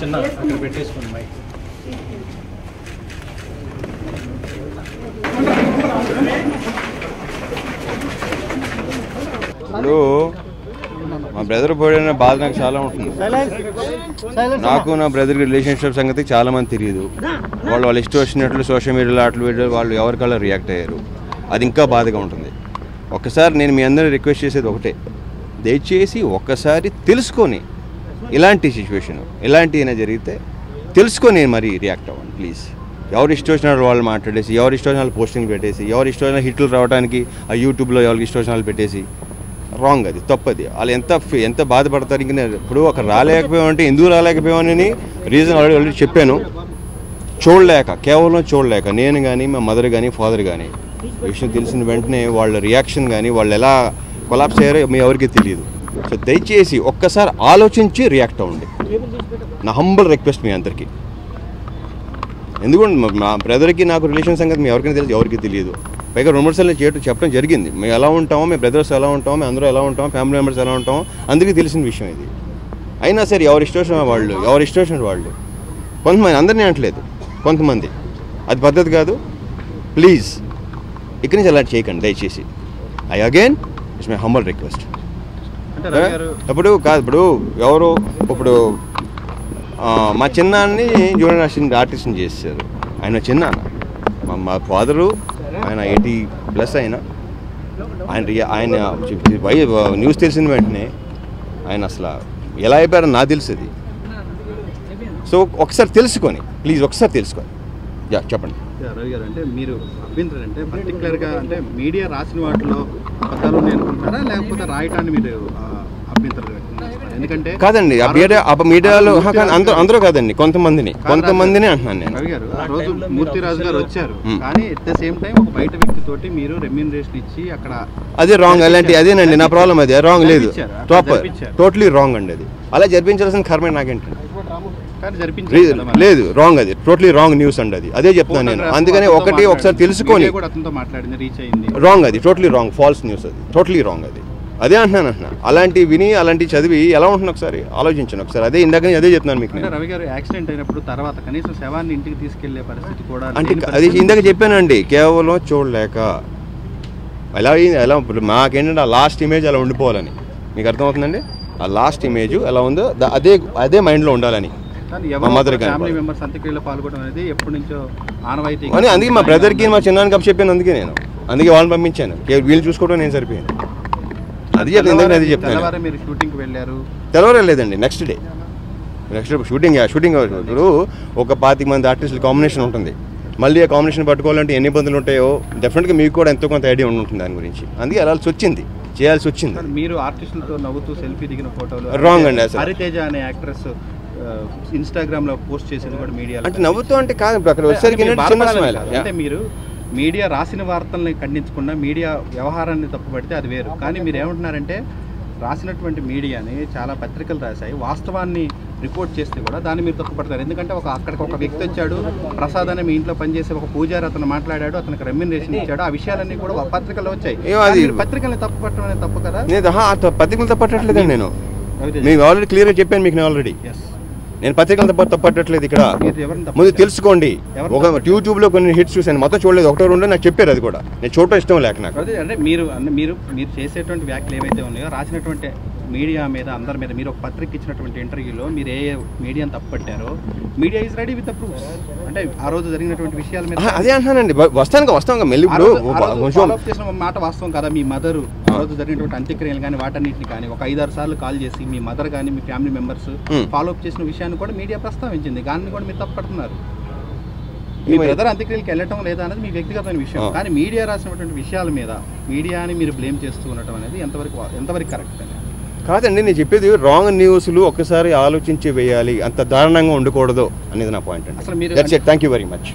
చిన్న అక్కడ పెట్టేసుకోండి మైక్. ఇప్పుడు మా బ్రదర్ పోయిన బాధ నాకు చాలా ఉంటుంది. నాకు నా బ్రదర్కి రిలేషన్షిప్ సంగతి చాలా మంది తెలియదు. వాళ్ళు వాళ్ళు ఇష్టం వచ్చినట్లు సోషల్ మీడియాలో అట్లు వీడియో వాళ్ళు ఎవరికల్లా రియాక్ట్ అయ్యారు. అది ఇంకా బాధగా ఉంటుంది. ఒక్కసారి నేను మీ అందరిని రిక్వెస్ట్ చేసేది ఒకటే. దయచేసి ఒక్కసారి తెలుసుకొని ఇలాంటి సిచ్యువేషన్ ఇలాంటి అయినా జరిగితే తెలుసుకొని మరి రియాక్ట్ అవ్వండి ప్లీజ్ ఎవరు ఇష్టం వచ్చిన వాళ్ళు మాట్లాడేసి ఎవరు ఇష్టం వచ్చిన వాళ్ళు పోస్టింగ్ పెట్టేసి ఎవరు ఇష్టం వచ్చిన హిట్లు రావడానికి ఆ యూట్యూబ్లో ఎవరికి ఇష్టం వచ్చిన వాళ్ళు పెట్టేసి రాంగ్ అది తప్పది. వాళ్ళు ఎంత ఎంత బాధపడతారు ఇంక నేను ఇప్పుడు ఒక రాలేకపోయామంటే ఎందుకు రాలేకపోయామని రీజన్ ఆల్రెడీ ఆల్రెడీ చెప్పాను. చూడలేక కేవలం చూడలేక నేను కానీ మా మదర్ కానీ ఫాదర్ కానీ విషయం తెలిసిన వెంటనే వాళ్ళ రియాక్షన్ కానీ వాళ్ళు ఎలా కొలాప్స్ అయ్యారో మీ ఎవరికీ తెలియదు. సో దయచేసి ఒక్కసారి ఆలోచించి రియాక్ట్ అవ్వండి. నా హంబల్ రిక్వెస్ట్ మీ అందరికీ. ఎందుకంటే మా- బ్రదర్కి నాకు రిలేషన్ సంగతి మీ ఎవరికైనా తెలుసు ఎవరికి తెలియదు. పైగా రెండు మూడు సార్లు చేయటం చెప్పడం జరిగింది. మేము ఎలా ఉంటామో మీ బ్రదర్స్ ఎలా ఉంటామో మేము అందరూ ఎలా ఉంటామో ఫ్యామిలీ మెంబర్స్ ఎలా ఉంటామో అందరికీ తెలిసిన విషయం ఇది. అయినా సరే ఎవరి ఇష్టం వాళ్ళు? ఎవరి ఇష్టం వాళ్ళు? కొంతమంది అందరినీ అంటలేదు కొంతమంది. అది పద్ధతి కాదు. ప్లీజ్ ఇక్కడి నుంచి అలా చేయకండి దయచేసి. I again it's my humble request ఇప్పుడు కాదు ఇప్పుడు ఎవరు? ఇప్పుడు మా చిన్నాన్ని జూనియర్ ఆర్టిస్ట్ ఆర్టిస్ట్ని చేశారు. ఆయన చిన్నాన్న. మా ఫాదరు ఆయన ఎయిటీ ప్లస్ ఆయన ఆయన ఆయన న్యూస్ తెలిసిన వెంటనే ఆయన అసలు ఎలా అయిపోయారో నాకు తెలుస్తుంది సో ఒకసారి తెలుసుకొని ప్లీజ్ ఒకసారి తెలుసుకొని. యా చెప్పండి. రవి గారు అంటే మీరు అభ్యంతరం అంటే పర్టికులర్గా అంటే మీడియా రాసిన వాటిలో అనుకుంటారా? లేకపోతే రాయటాన్ని మీరు ఆ, అభ్యంతరం వ్యక్తం ఎందుకంటే కాదండి మీడియాలో అందరూ అందరూ కాదండి కొంతమందిని కొంతమందిని అంటున్నాను నేను. రవి గారు ఆ రోజు మూర్తిరాజు గారు వచ్చారు. కానీ ఎట్ ద సేమ్ టైం ఒక బయట వ్యక్తి తోటి మీరు రెమ్యూనరేషన్ ఇచ్చి అక్కడ అదే రాంగ్ అలాంటి అదేనండి నా ప్రాబ్లం అది. రాంగ్ లేదు. టోటలీ రాంగ్ అండి అది. అలా జరిపించాల్సిన కర్మే నాకేంటండి? లేదు రాంగ్ అది. టోటలీ రాంగ్ న్యూస్ అండి అది. అదే చెప్తున్నాను నేను. అందుకని ఒకటి. ఒకసారి తెలుసుకొని రాంగ్ అది. టోటలీ రాంగ్ ఫాల్స్ న్యూస్ అది. టోటలీ రాంగ్ అది. అదే అంటున్నాను అంటున్నా. అలాంటి విని అలాంటి చదివి ఎలా ఉంటున్నా ఒకసారి? ఆలోచించండి ఒకసారి. అదే ఇందాక అదే చెప్తున్నాను మీకు నేను. రవి గారు యాక్సిడెంట్ అయినప్పుడు తర్వాత కనీసం శవాన్ని ఇంటికి తీసుకెళ్ళే పరిస్థితి కూడా అంటే అది. ఇందాక చెప్పానండి. కేవలం చూడలేక ఎలా అయింది ఎలా ఇప్పుడు మాకేంటంటే ఆ లాస్ట్ ఇమేజ్ అలా ఉండిపోవాలని. మీకు అర్థమవుతుందండి? ఆ లాస్ట్ ఇమేజ్ ఎలా ఉందో అదే అదే మైండ్లో ఉండాలని. మా ఎవరో mother ఒక కి అందుకే మా బ్రదర్కి మా చిన్నానికి అప్పు చెప్పాను అందుకే నేను. అందుకే వాళ్ళని పంపించాను. వీళ్ళు చూసుకోవడం నేను సరిపోయాను. అది చెప్తాను అది చెప్తాను తెలవరం లేదండి next day next day shooting shooting ఇప్పుడు ఒక పాతిక మంది ఆర్టిస్టుల కాంబినేషన్ ఉంటుంది. మళ్ళీ ఆ కాంబినేషన్ పట్టుకోవాలంటే ఎన్ని ఇబ్బందులు ఉంటాయో డెఫినెట్గా మీకు కూడా ఎంతో కొంత ఐడియా ఉంటుంది దాని గురించి. అందుకే వెళ్ళాల్సి వచ్చింది చేయాల్సి వచ్చింది. మీరు ఆర్టిస్టులతో నవ్వుతూ సెల్ఫీ దిగిన ఫోటోలు Wrong అండి. హరితేజ అనే యాక్ట్రెస్ ఇన్స్టాగ్రామ్లో పోస్ట్ చేసింది కూడా మీడియా అంటే నవ్వుతూ అంటే కాదు అక్కడ వచ్చేసరికి ఏంటంటే చిన్న స్మైల్ అంటే మీరు మీడియా రాసిన వార్తల్ని ఖండించకుండా మీడియా వ్యవహారాన్ని తప్పుపడితే అది వేరు. కానీ మీరు ఏమంటున్నారంటే రాసినటువంటి మీడియాని చాలా పత్రికలు రాశాయి. వాస్తవాన్ని రిపోర్ట్ చేస్తే కూడా దాన్ని మీరు తప్పుపడతారు. ఎందుకంటే ఒక అక్కడికి ఒక వ్యక్తి వచ్చాడు ప్రసాద్ అనే మీ ఇంట్లో పనిచేసే ఒక పూజారి అతను మాట్లాడాడు అతనికి రెమ్యునరేషన్ ఇచ్చాడు. ఆ విషయాలన్నీ కూడా ఒక పత్రికలో వచ్చాయి. పత్రికల్ని తప్పుపట్టడం అనేది తప్పు కదా? నేను ఆహా, ఆ పత్రికలు తప్పట్టట్లేదండి నేను. మీకు ఆల్రెడీ క్లియర్గా చెప్పాను మీకు ఆల్రెడీ Yes. నేను పత్రికలు తప్ప తప్పట్టట్లేదు ఇక్కడ. ముందు? తెలుసుకోండి. ఒక యూట్యూబ్లో కొన్ని హిట్స్ చూశాను. మొత్తం చూడలేదు. ఒకటో రెండో నాకు చెప్పారు అది కూడా. నేను చూడటం ఇష్టం లేక నాకు. అంటే మీరు మీరు మీరు చేసేటువంటి వ్యాఖ్యలు ఏవైతే ఉన్నాయో రాసినటువంటి మీడియా మీద అందరి మీద మీరు ఒక పత్రిక ఇచ్చినటువంటి ఇంటర్వ్యూలో మీరు ఏ మీడియాని తప్పట్టారో media is ready with the proof అంటే ఆ రోజు జరిగినటువంటి విషయాల మీద అదే అంటున్నానండి. వస్తాను వస్తాం చేసిన మాట వాస్తవం కదా మీ మదర్? ఆ రోజు జరిగినటువంటి అంత్యక్రియలు కానీ వాటన్నిటిని కానీ ఒక ఐదారు సార్లు కాల్ చేసి మీ మదర్ కానీ మీ family members Hmm. Follow up చేసిన విషయాన్ని కూడా మీడియా ప్రస్తావించింది. దాన్ని కూడా మీరు తప్పడుతున్నారు మీ బ్రదర్ అంత్యక్రియలకు వెళ్ళటం లేదా అనేది మీ వ్యక్తిగతమైన విషయం. కానీ మీడియా రాసినటువంటి విషయాల మీద మీడియాని మీరు బ్లేమ్ చేస్తూ ఉండటం అనేది ఎంతవరకు ఎంతవరకు కరెక్ట్ అని? కాదండి నేను చెప్పేది రాంగ్ న్యూస్లు ఒక్కసారి ఆలోచించి వేయాలి. అంత దారుణంగా ఉండకూడదు అనేది నా పాయింట్ అండి. Thank you very much